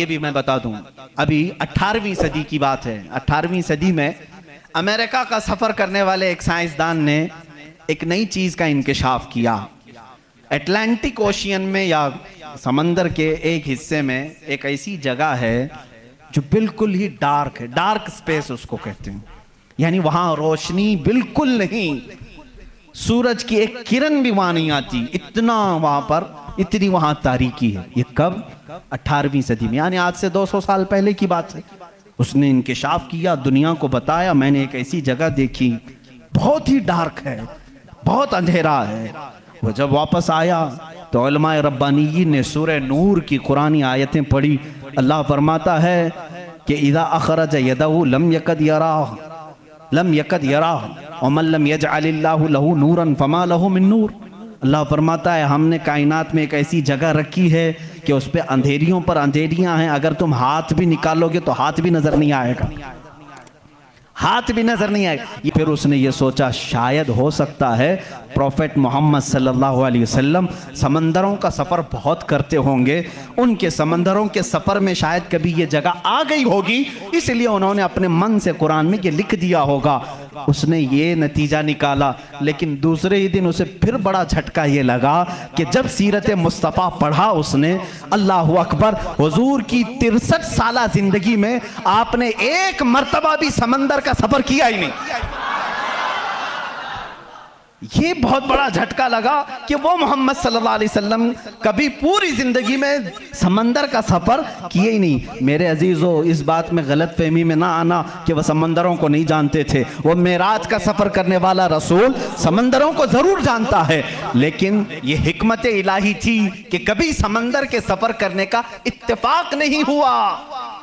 ये भी मैं बता दूँ, अभी 18वीं सदी की बात है। 18वीं सदी में अमेरिका का सफ़र करने वाले एक साइंसदान ने एक नई चीज़ का इंकशाफ किया। एटलांटिक ओशियन में या समंदर के एक हिस्से में एक ऐसी जगह है जो बिल्कुल ही डार्क है। डार्क स्पेस उसको कहते हैं। यानी वहाँ रोशनी बिल्कुल नहीं, सूरज की एक किरण भी वहाँ नहीं आती। इतना वहाँ पर इतनी वहाँ तारीकी है। ये कब? 18वीं सदी में। यानी आज से 200 साल पहले की बात है। उसने इंकशाफ किया, दुनिया को बताया, मैंने एक ऐसी जगह देखी। बहुत ही डार्क है, बहुत अंधेरा है। वो जब वापस आया तो रब्बानी ने सूर नूर की कुरानी आयतें पढ़ी। अल्लाह फरमाता है कि इदा अखरज यदहू लम यकद यरा लम यकद यरा लम यज लहू नूरन फमा लहू मिन नूर। अल्लाह फरमाता है, हमने कायनात में एक ऐसी जगह रखी है कि उस पर अंधेरियों पर अंधेरियाँ हैं। अगर तुम हाथ भी निकालोगे तो हाथ भी नज़र नहीं आएगा। हाथ भी नज़र नहीं आएगा। ये फिर उसने ये सोचा, शायद हो सकता है प्रॉफेट मोहम्मद सल्लल्लाहु अलैहि वसल्लम समंदरों का सफ़र बहुत करते होंगे। उनके समंदरों के सफ़र में शायद कभी ये जगह आ गई होगी। इसलिए उन्होंने अपने मन से कुरान में ये लिख दिया होगा। उसने ये नतीजा निकाला, लेकिन दूसरे ही दिन उसे फिर बड़ा झटका ये लगा कि जब सीरत मुस्तफ़ा पढ़ा उसने, अल्लाह अकबर, हजूर की तिरसठ साल ज़िंदगी में आपने एक मरतबा भी समंदर का सफ़र किया ही नहीं। ये बहुत बड़ा झटका लगा कि वो मोहम्मद सल्लल्लाहु अलैहि वसल्लम कभी पूरी ज़िंदगी में समंदर का सफ़र किए ही नहीं। मेरे अजीजों, इस बात में गलत फहमी में ना आना कि वह समंदरों को नहीं जानते थे। वो मेराज का सफ़र करने वाला रसूल समंदरों को ज़रूर जानता है। लेकिन ये हिकमत इलाही थी कि कभी समंदर के सफ़र करने का इत्तेफाक नहीं हुआ।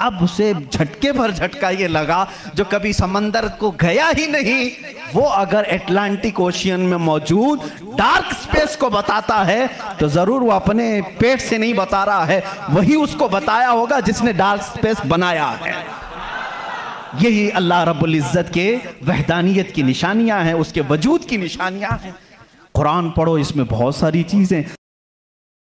अब उसे झटके भर झटका ये लगा, जो कभी समंदर को गया ही नहीं। वो अगर एटलांटिक ओशियन में मौजूद डार्क स्पेस को बताता है तो ज़रूर वो अपने पेट से नहीं बता रहा है, वही उसको बताया होगा जिसने डार्क स्पेस बनाया है। यही अल्लाह रब्बुल इज़्ज़त के वहदानियत की निशानियाँ हैं, उसके वजूद की निशानियाँ हैं। कुरान पढ़ो, इसमें बहुत सारी चीज़ें।